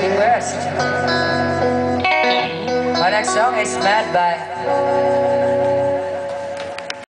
be. Our next song is Mad by